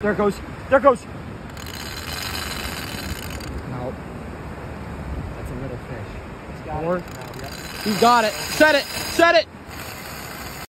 There goes. There goes. No. That's a little fish. Four. He got it. Set it. Set it.